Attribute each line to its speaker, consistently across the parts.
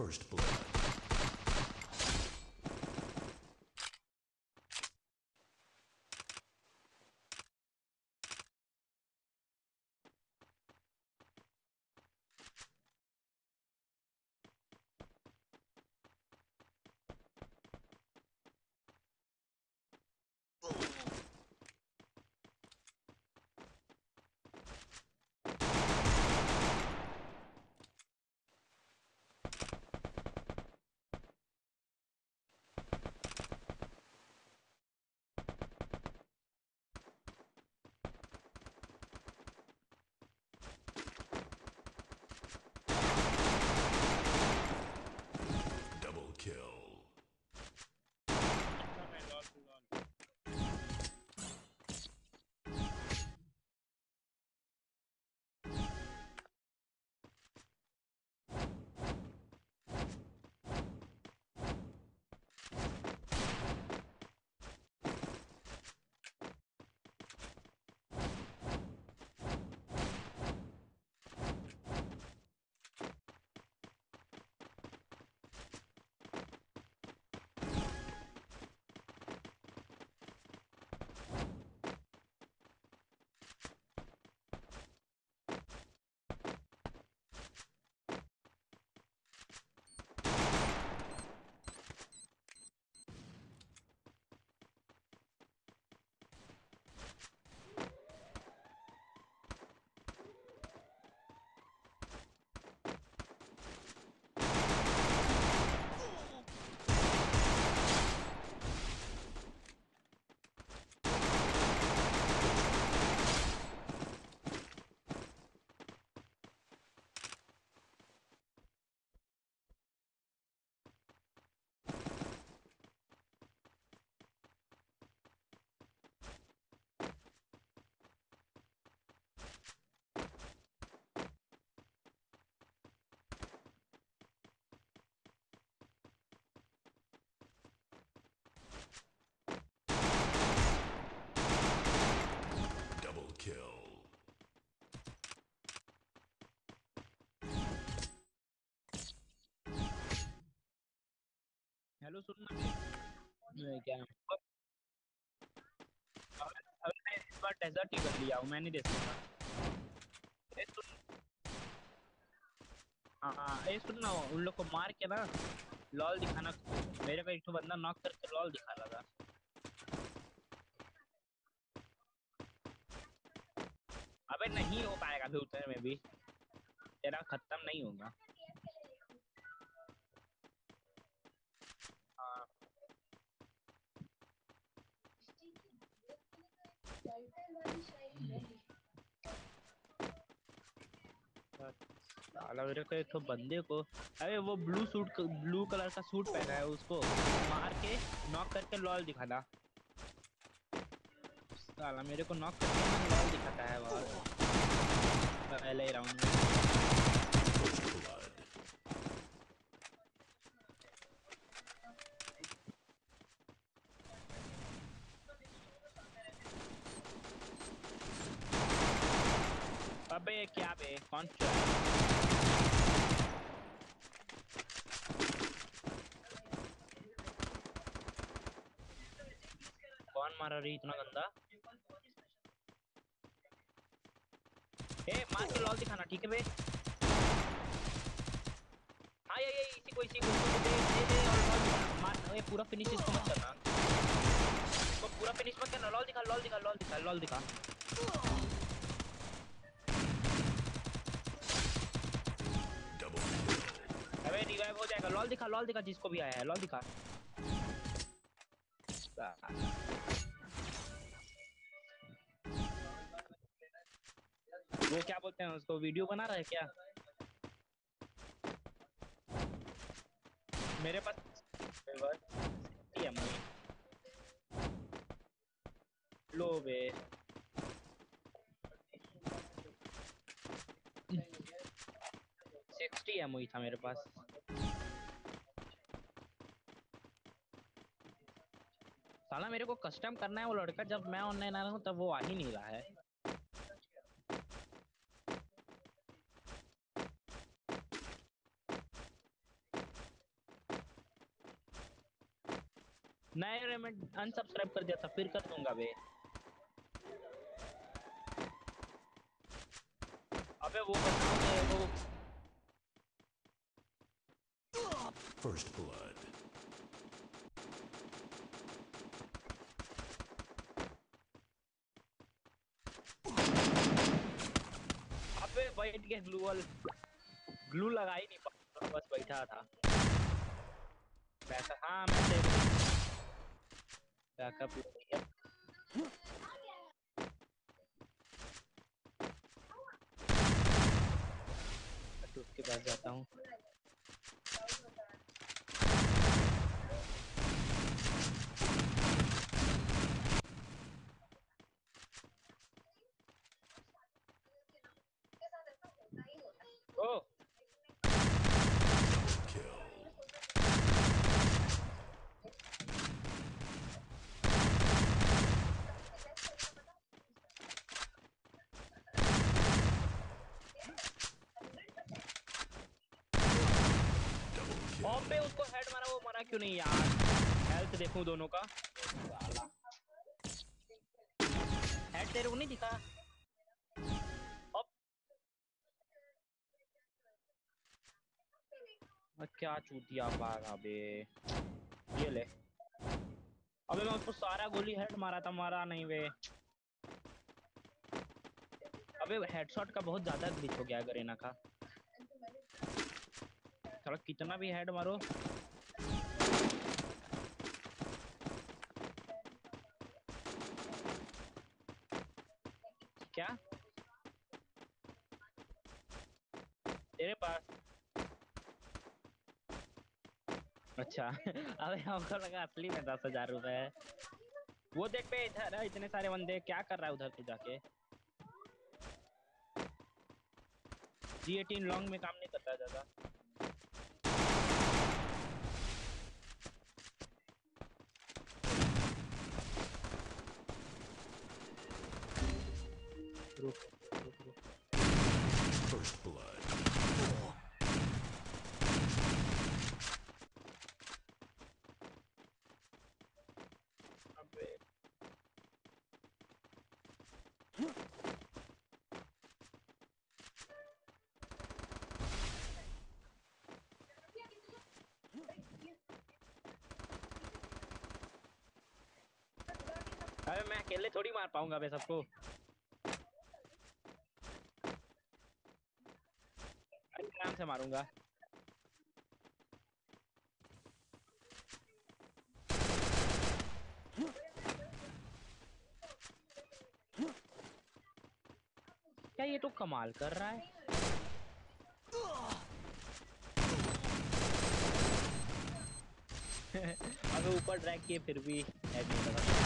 Speaker 1: First blood.
Speaker 2: Hello सुनना क्या अब मैं इस बार डेजर्ट ही कर लिया हूँ मैं नहीं दे सकता। ए सुन। हाँ ए सुन ना उन लोग को मार के ना लॉल दिखाना मेरे को एक तो बंदा नॉक करके लॉल दिखा रहा था। अबे नहीं हो पाएगा फिर उतने में भी। तेरा खत्म नहीं होगा। साला मेरे को तो बंदे को, अरे वो ब्लू सूट ब्लू कलर का सूट पहना है उसको, मार के नॉक करके लॉल दिखाना। साला मेरे को नॉक करके लॉल दिखाता है वहाँ पहले ही राउंड में। अबे क्या बे? कौन सा मारा रही इतना गंदा। ए, मार के लॉल दिखाना, ठीक है बे? हाँ ये ये, इसी को इसी को दे दे दे और लॉल मार ए पूरा फिनिश इसको मत करना। इसको पूरा फिनिश मत करना, लॉल दिखा लॉल दिखा लॉल दिखा लॉल दिखा। अबे रिवाइव हो जाएगा। लॉल दिखा लॉल दिखा, जिसको भी आया है, लॉल दिखा। वो क्या बोलते हैं उसको वीडियो बना रहा है क्या? मेरे पास लो बे सिक्सटी एम था मेरे पास। साला मेरे को कस्टम करना है वो लड़का, जब मैं ऑनलाइन आ रहा हूँ, तब वो आ ही नहीं रहा है। नहीं रे मैं अनसब्सक्राइब कर दिया था फिर कर दूँगा बे अबे वो दे वो
Speaker 1: First blood.
Speaker 2: अबे बैठ गया ग्लू वाल ग्लू लगा ही नहीं पा बस बैठा था बैकअप हाँ मैं देख बैकअप उसके पास जाता हूँ ओ
Speaker 1: Kill.
Speaker 2: अबे उसको हेड मारा, वो मरा क्यों नहीं यार? हेल्थ देखूँ दोनों का। हेड तेरे को नहीं दिखा। अब अब क्या चूतिया भागा बे। ये ले। अबे मैं उसको सारा गोली हेड मारा था, मारा नहीं वे अबे हेडशॉट का बहुत ज़्यादा ग्लिच हो गया गरेना का। थोड़ा कितना भी हेड मारो। क्या? तेरे पास। अच्छा अबे हमको लगा असली में दस हज़ार रुपए है। वो देख पे इधर है, इतने सारे बंदे क्या कर रहा है उधर तू जाके? जी एटीन लॉन्ग में काम नहीं करता ज़्यादा। रुक रुक रुक
Speaker 1: First blood.
Speaker 2: अबे अबे मैं अकेले थोड़ी मार पाऊँगा बे सबको से मारूँगा। क्या ये तो कमाल कर रहा है? अगर ऊपर ड्रैग किए, फिर भी नहीं लगा।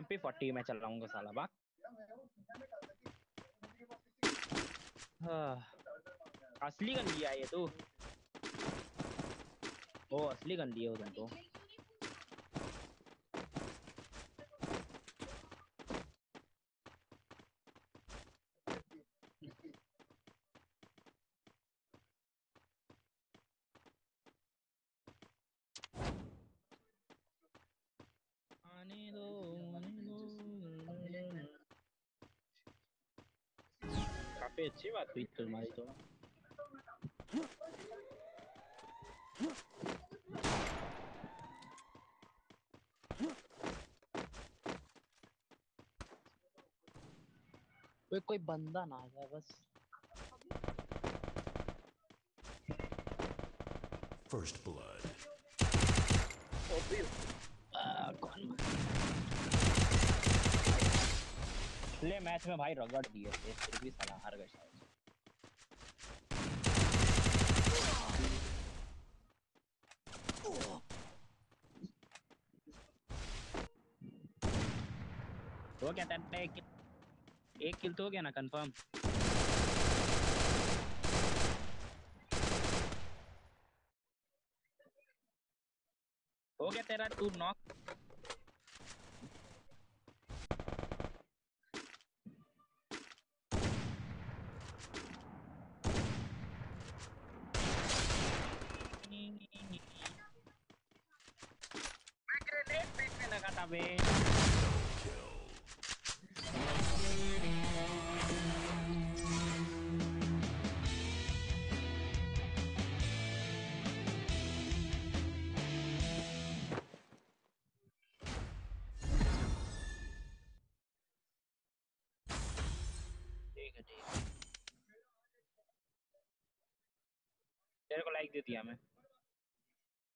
Speaker 2: एमपी फोर्टी में चल रहा हूँ साला बाग हाँ, असली गंदी है ये तू। ओ असली गंदी है तुम तो आने दो आने दो काफ़ी अच्छी बात हुई तुम्हारी तो। कोई कोई बंदा ना आ जाए बस।
Speaker 1: First blood.
Speaker 2: आ, पिछले मैच में भाई रगड़ दिए थे, फिर भी साला हार गए शायद। हो गया तेरा एक एक किल तो हो गया ना कंफर्म हो गया तेरा तू नॉक बेटा बे ठीक है ठीक है। तेरे को लाइक दे दिया मैं।